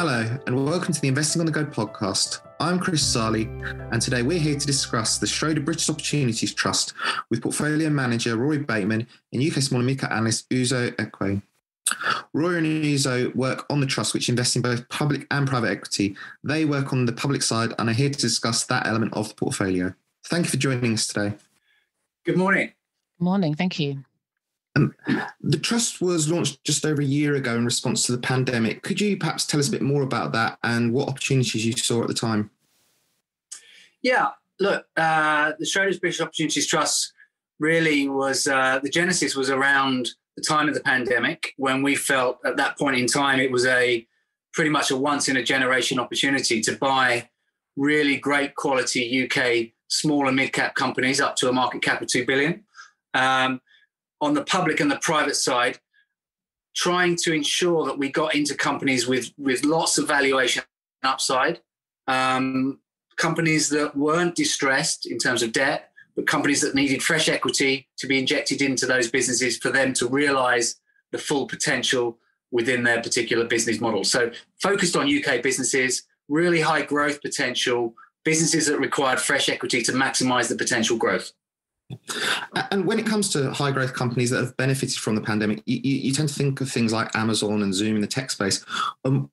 Hello, and welcome to the Investing on the Go podcast. I'm Chris Salih, and today we're here to discuss the Schroder British Opportunities Trust with portfolio manager Rory Bateman and UK small and mid-cap analyst Uzo Ekwue. Rory and Uzo work on the trust, which invests in both public and private equity. They work on the public side and are here to discuss that element of the portfolio. Thank you for joining us today. Good morning. Morning, thank you. Um, the trust was launched just over a year ago in response to the pandemic. Could you perhaps tell us a bit more about that and what opportunities you saw at the time? Yeah, look, uh, the Schroders British Opportunities Trust really was uh, the genesis was around the time of the pandemic when we felt at that point in time it was a pretty much a once in a generation opportunity to buy really great quality UK small and mid cap companies up to a market cap of 2 billion. Um, on the public and the private side, trying to ensure that we got into companies with with lots of valuation upside, um, companies that weren't distressed in terms of debt, but companies that needed fresh equity to be injected into those businesses for them to realize the full potential within their particular business model. So focused on UK businesses, really high growth potential, businesses that required fresh equity to maximize the potential growth. And when it comes to high growth companies that have benefited from the pandemic, you, you, tend to think of things like Amazon and Zoom in the tech space. Um,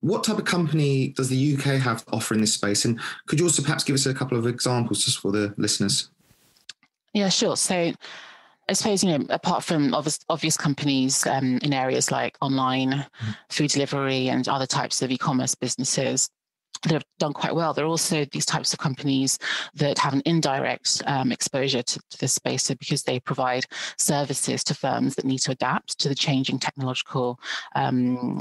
what type of company does the UK have to offer in this space? And could you also perhaps give us a couple of examples just for the listeners? Yeah, sure. So I suppose, you know, apart from obvious, obvious companies um, in areas like online, mm-hmm. food delivery, and other types of e commerce businesses, that have done quite well. There are also these types of companies that have an indirect um, exposure to, to this space so because they provide services to firms that need to adapt to the changing technological um,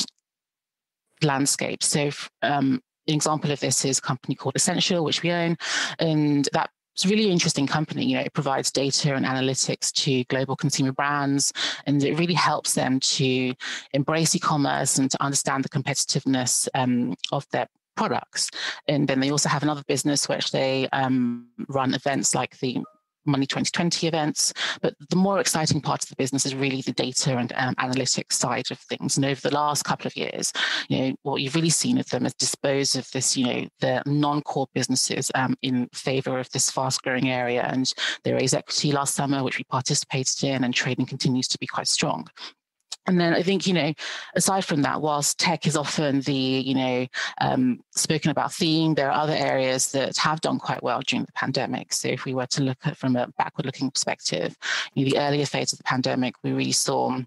landscape. So, um, an example of this is a company called Ascential, which we own, and that it's a really interesting company. You know, it provides data and analytics to global consumer brands, and it really helps them to embrace e-commerce and to understand the competitiveness um, of their products. And then they also have another business which they um, run events like the Money 2020 events. But the more exciting part of the business is really the data and um, analytics side of things. And over the last couple of years, you know, what you've really seen of them is dispose of this, you know, the non-core businesses um, in favor of this fast-growing area. And they raised equity last summer, which we participated in, and trading continues to be quite strong. And then I think, you know, aside from that, whilst tech is often the, you know, um, spoken about theme, there are other areas that have done quite well during the pandemic. So if we were to look at from a backward looking perspective, you know, the earlier phase of the pandemic, we really saw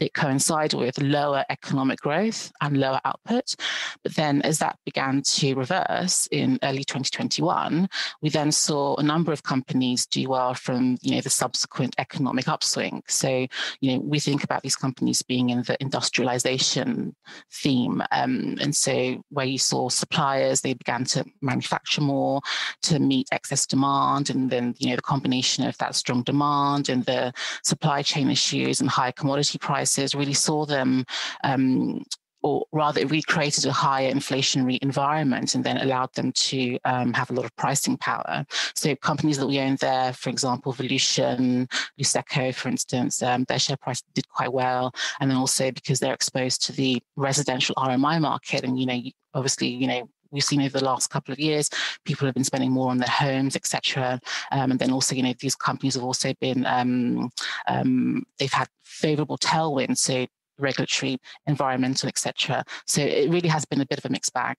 it coincided with lower economic growth and lower output. But then, as that began to reverse in early 2021, we then saw a number of companies do well from you know the subsequent economic upswing. So, you know, we think about these companies being in the industrialization theme, um, and so where you saw suppliers, they began to manufacture more to meet excess demand, and then you know the combination of that strong demand and the supply chain issues and high commodity prices prices really saw them um, or rather it recreated a higher inflationary environment and then allowed them to um, have a lot of pricing power. So companies that we own there, for example, Volution, Luceco, for instance, um, their share price did quite well. And then also because they're exposed to the residential RMI market and, you know, obviously, you know, we've seen over the last couple of years, people have been spending more on their homes, etc. Um, and then also, you know, these companies have also been um, um, they've had favourable tailwinds, so regulatory, environmental, etc. So it really has been a bit of a mixed bag.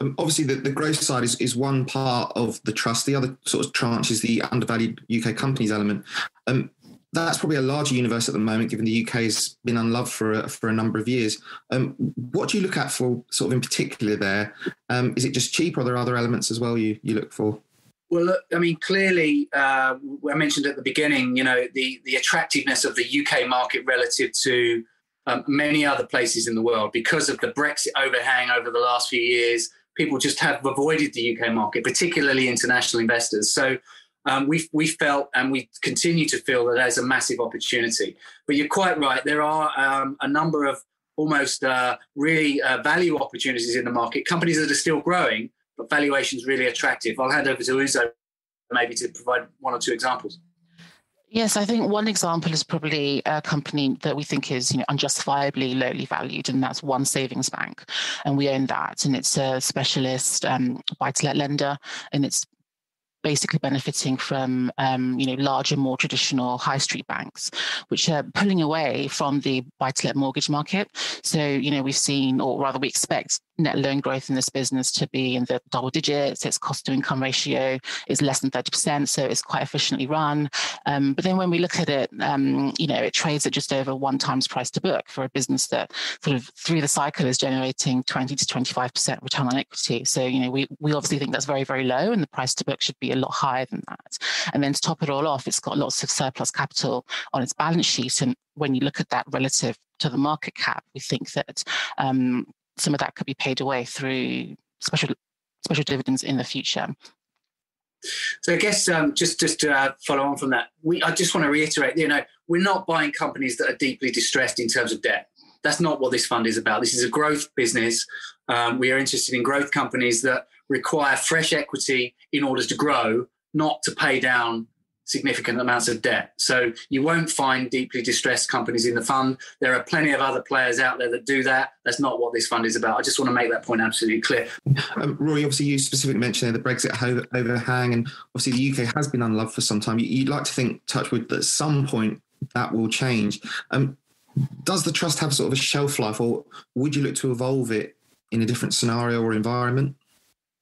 Um, obviously, the, the growth side is, is one part of the trust. The other sort of tranche is the undervalued UK companies element. Um, that's probably a larger universe at the moment, given the UK has been unloved for a, for a number of years. Um, what do you look at for sort of in particular there? Um, is it just cheap, or are there other elements as well you, you look for? Well, look, I mean, clearly, uh, I mentioned at the beginning, you know, the the attractiveness of the UK market relative to um, many other places in the world because of the Brexit overhang over the last few years. People just have avoided the UK market, particularly international investors. So um, we we felt and we continue to feel that there's a massive opportunity. But you're quite right. There are um, a number of almost uh, really uh, value opportunities in the market. Companies that are still growing, but valuations really attractive. I'll hand over to Uzo maybe to provide one or two examples. Yes, I think one example is probably a company that we think is you know, unjustifiably lowly valued, and that's One Savings Bank, and we own that, and it's a specialist um, buy-to-let lender, and it's basically benefiting from um, you know larger, more traditional high street banks, which are pulling away from the buy-to-let mortgage market. So you know we've seen, or rather we expect net loan growth in this business to be in the double digits. Its cost to income ratio is less than 30%, so it's quite efficiently run. Um, but then when we look at it, um, you know, it trades at just over one times price to book for a business that sort of through the cycle is generating 20 to 25% return on equity. So, you know, we, we obviously think that's very, very low and the price to book should be a lot higher than that. And then to top it all off, it's got lots of surplus capital on its balance sheet. And when you look at that relative to the market cap, we think that um, some of that could be paid away through special special dividends in the future. So I guess um, just just to uh, follow on from that, we I just want to reiterate, you know, we're not buying companies that are deeply distressed in terms of debt. That's not what this fund is about. This is a growth business. Um, we are interested in growth companies that require fresh equity in order to grow, not to pay down significant amounts of debt. So you won't find deeply distressed companies in the fund. There are plenty of other players out there that do that. That's not what this fund is about. I just want to make that point absolutely clear. Um, Rory, obviously, you specifically mentioned the Brexit overhang, and obviously the UK has been unloved for some time. You'd like to think, Touchwood, that at some point that will change. Um, does the trust have sort of a shelf life, or would you look to evolve it in a different scenario or environment?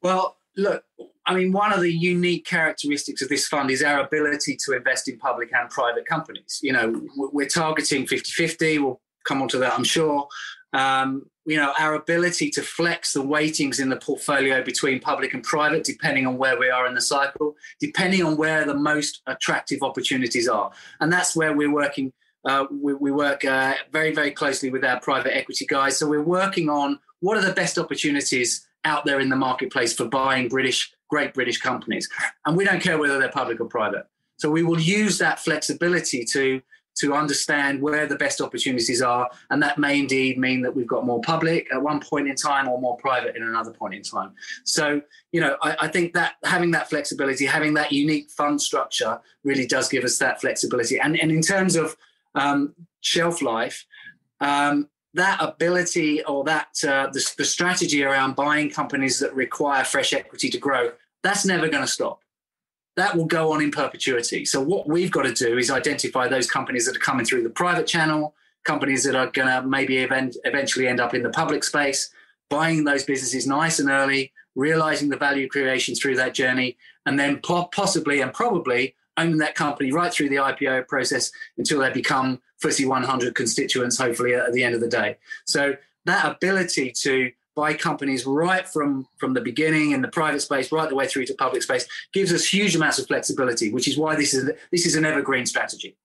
Well, look, I mean, one of the unique characteristics of this fund is our ability to invest in public and private companies. You know, we're targeting 50 50. We'll come on to that, I'm sure. Um, you know, our ability to flex the weightings in the portfolio between public and private, depending on where we are in the cycle, depending on where the most attractive opportunities are. And that's where we're working. Uh, we, we, work uh, very, very closely with our private equity guys. So we're working on what are the best opportunities out there in the marketplace for buying British great British companies. And we don't care whether they're public or private. So we will use that flexibility to to understand where the best opportunities are. And that may indeed mean that we've got more public at one point in time or more private in another point in time. So, you know, I, I think that having that flexibility, having that unique fund structure really does give us that flexibility. And, and in terms of um, shelf life, um, that ability or that uh, the, the strategy around buying companies that require fresh equity to grow, that's never going to stop. That will go on in perpetuity. So what we've got to do is identify those companies that are coming through the private channel, companies that are going to maybe event, eventually end up in the public space, buying those businesses nice and early, realizing the value creation through that journey, and then po- possibly and probably owning that company right through the IPO process until they become FTSE 100 constituents, hopefully at the end of the day. So that ability to buy companies right from from the beginning in the private space right the way through to public space gives us huge amounts of flexibility which is why this is this is an evergreen strategy.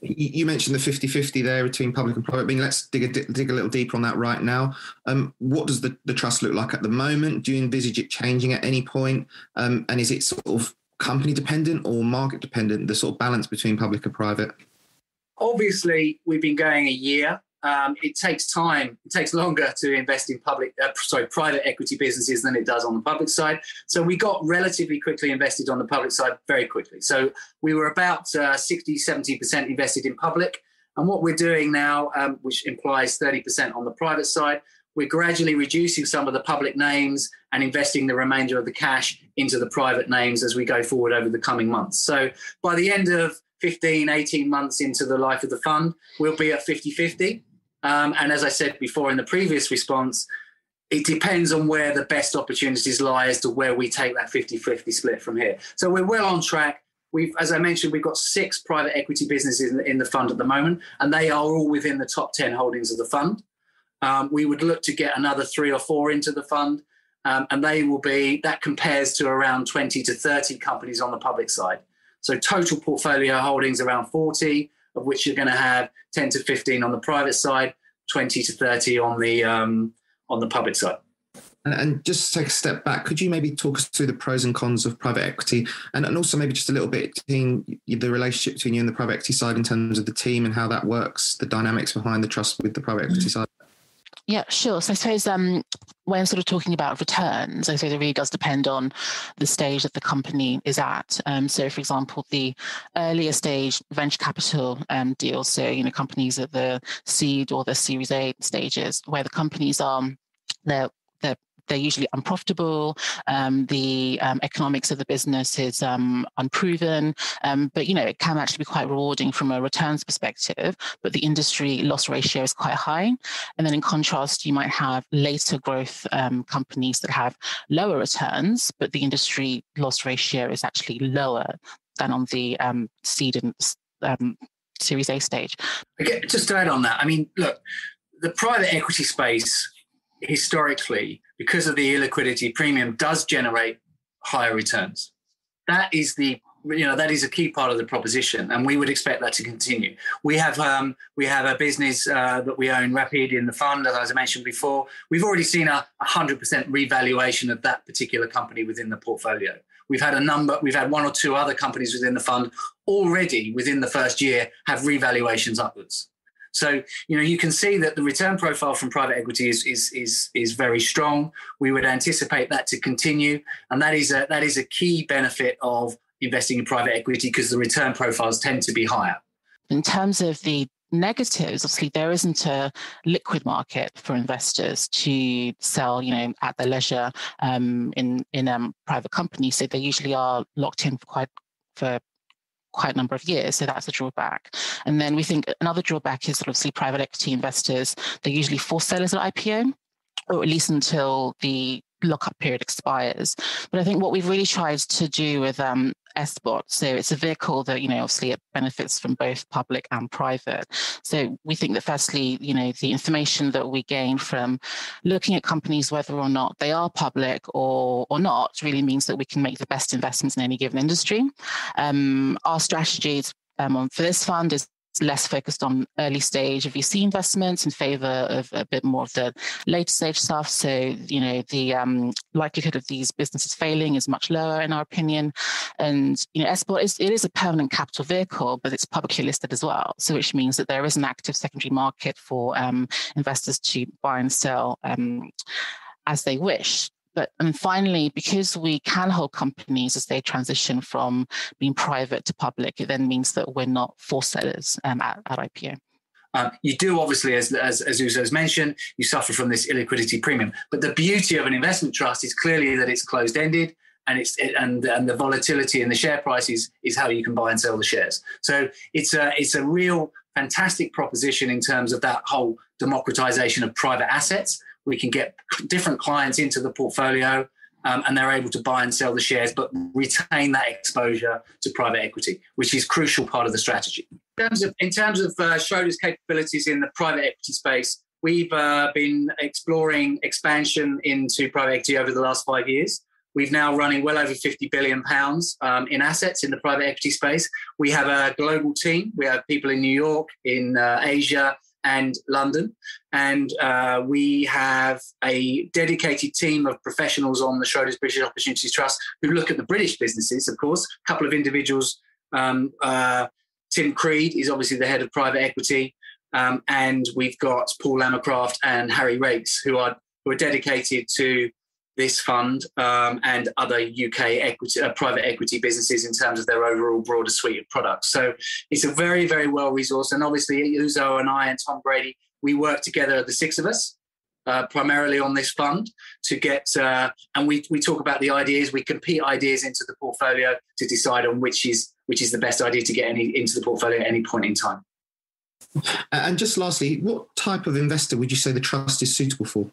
You mentioned the 50-50 there between public and private. I mean, let's dig a, dig a little deeper on that right now. Um, what does the, the trust look like at the moment? Do you envisage it changing at any point? Um, and is it sort of company dependent or market dependent the sort of balance between public and private obviously we've been going a year. Um, it takes time. It takes longer to invest in public, uh, sorry, private equity businesses than it does on the public side. So we got relatively quickly invested on the public side very quickly. So we were about uh, 60, 70% invested in public. And what we're doing now, um, which implies 30% on the private side, we're gradually reducing some of the public names and investing the remainder of the cash into the private names as we go forward over the coming months. So by the end of 15, 18 months into the life of the fund, we'll be at 50 50. Um, and as I said before in the previous response, it depends on where the best opportunities lie as to where we take that 50 50 split from here. So we're well on track. We've, as I mentioned, we've got six private equity businesses in the, in the fund at the moment, and they are all within the top 10 holdings of the fund. Um, we would look to get another three or four into the fund, um, and they will be, that compares to around 20 to 30 companies on the public side. So total portfolio holdings around 40, of which you're going to have 10 to 15 on the private side, 20 to 30 on the um, on the public side. And just to take a step back, could you maybe talk us through the pros and cons of private equity, and, and also maybe just a little bit between the relationship between you and the private equity side in terms of the team and how that works, the dynamics behind the trust with the private equity mm-hmm. side? Yeah, sure. So I suppose um, when sort of talking about returns, I think it really does depend on the stage that the company is at. Um, so, for example, the earlier stage venture capital um, deals, so you know companies at the seed or the Series A stages, where the companies are they're they're they're usually unprofitable. Um, the um, economics of the business is um, unproven, um, but you know it can actually be quite rewarding from a returns perspective. But the industry loss ratio is quite high, and then in contrast, you might have later growth um, companies that have lower returns, but the industry loss ratio is actually lower than on the seed and Series A stage. Okay, just to add on that, I mean, look, the private equity space historically, because of the illiquidity premium, does generate higher returns. That is the you know that is a key part of the proposition, and we would expect that to continue. We have um, we have a business uh, that we own, Rapid, in the fund, as I mentioned before. We've already seen a 100% revaluation of that particular company within the portfolio. We've had a number, we've had one or two other companies within the fund already within the first year have revaluations upwards. So you know you can see that the return profile from private equity is is is is very strong. We would anticipate that to continue, and that is a that is a key benefit of investing in private equity because the return profiles tend to be higher. In terms of the negatives obviously there isn't a liquid market for investors to sell you know at their leisure um, in in um, private companies so they usually are locked in for quite for quite a number of years. So that's a drawback. And then we think another drawback is obviously private equity investors. They're usually forced sellers at IPO, or at least until the lockup period expires. But I think what we've really tried to do with um, SBOT, so it's a vehicle that, you know, obviously it benefits from both public and private. So we think that firstly, you know, the information that we gain from looking at companies, whether or not they are public or, or not, really means that we can make the best investments in any given industry. Um, our strategies um, for this fund is less focused on early stage of VC investments in favor of a bit more of the later stage stuff. So, you know, the um, likelihood of these businesses failing is much lower in our opinion. And, you know, SBOT is, it is a permanent capital vehicle, but it's publicly listed as well. So, which means that there is an active secondary market for um, investors to buy and sell um, as they wish. But and finally, because we can hold companies as they transition from being private to public, it then means that we're not forced sellers um, at, at IPO. Um, you do obviously, as, as, as Uzo has mentioned, you suffer from this illiquidity premium. But the beauty of an investment trust is clearly that it's closed ended and it's it, and and the volatility in the share prices is, is how you can buy and sell the shares. So it's a it's a real fantastic proposition in terms of that whole democratization of private assets we can get different clients into the portfolio um, and they're able to buy and sell the shares, but retain that exposure to private equity, which is crucial part of the strategy. In terms of, in terms of uh, Schroders' capabilities in the private equity space, we've uh, been exploring expansion into private equity over the last five years. We've now running well over 50 billion pounds um, in assets in the private equity space. We have a global team. We have people in New York, in uh, Asia, and London. And uh, we have a dedicated team of professionals on the Schroders British Opportunities Trust who look at the British businesses, of course. A couple of individuals. Um, uh, Tim Creed is obviously the head of private equity. Um, and we've got Paul Lamacraft and Harry Raikes, who are who are dedicated to this fund um, and other UK equity, uh, private equity businesses in terms of their overall broader suite of products. So it's a very, very well resourced. And obviously, Uzo and I and Tom Brady, we work together, the six of us, uh, primarily on this fund to get, uh, and we, we talk about the ideas, we compete ideas into the portfolio to decide on which is which is the best idea to get any into the portfolio at any point in time. And just lastly, what type of investor would you say the trust is suitable for?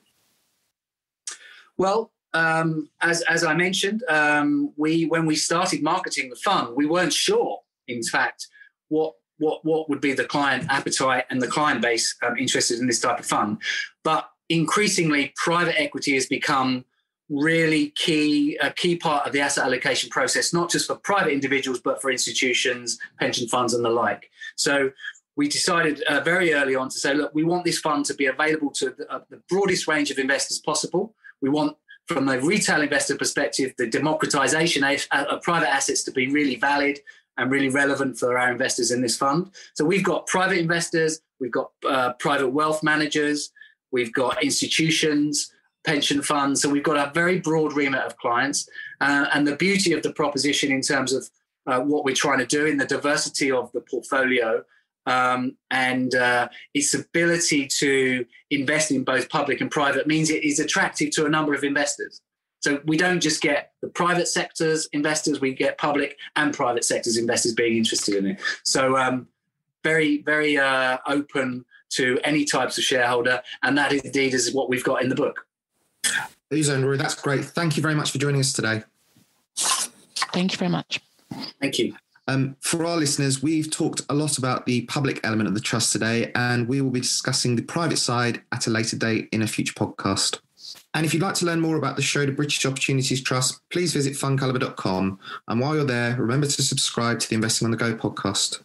Well, um, as as I mentioned, um, we when we started marketing the fund, we weren't sure, in fact, what what what would be the client appetite and the client base um, interested in this type of fund. But increasingly, private equity has become really key a key part of the asset allocation process, not just for private individuals but for institutions, pension funds, and the like. So we decided uh, very early on to say, look, we want this fund to be available to the, uh, the broadest range of investors possible. We want from a retail investor perspective, the democratization of private assets to be really valid and really relevant for our investors in this fund. So we've got private investors, we've got uh, private wealth managers, we've got institutions, pension funds. So we've got a very broad remit of clients. Uh, and the beauty of the proposition in terms of uh, what we're trying to do in the diversity of the portfolio um, and uh, its ability to invest in both public and private means it is attractive to a number of investors. So we don't just get the private sectors investors, we get public and private sectors investors being interested in it. So um, very, very uh, open to any types of shareholder, and that indeed is what we've got in the book. Uzo and that's great. Thank you very much for joining us today. Thank you very much. Thank you. Um, for our listeners, we've talked a lot about the public element of the trust today, and we will be discussing the private side at a later date in a future podcast. And if you'd like to learn more about the Schroder British Opportunities Trust, please visit fundcalibre.com. And while you're there, remember to subscribe to the Investing on the Go podcast.